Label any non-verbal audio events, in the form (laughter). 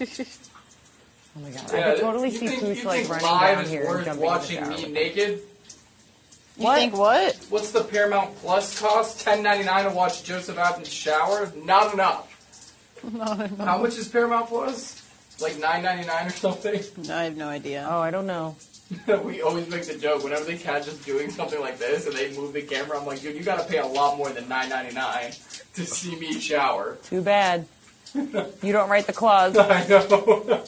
Oh my god, Yeah, I could totally see think, Pooch you like running live down here and worth jumping in watching the me naked? You What? think what? What's the Paramount Plus cost? Ten ninety nine to watch Joseph Abdin's shower? (laughs) Not enough. How much is Paramount Plus? Like nine ninety nine or something. No, I have no idea. Oh, I don't know. (laughs) we always make the joke whenever they catch us doing something like this and they move the camera. I'm like, dude, you got to pay a lot more than nine ninety nine to see me shower. Too bad. You don't write the clause. (laughs) I know.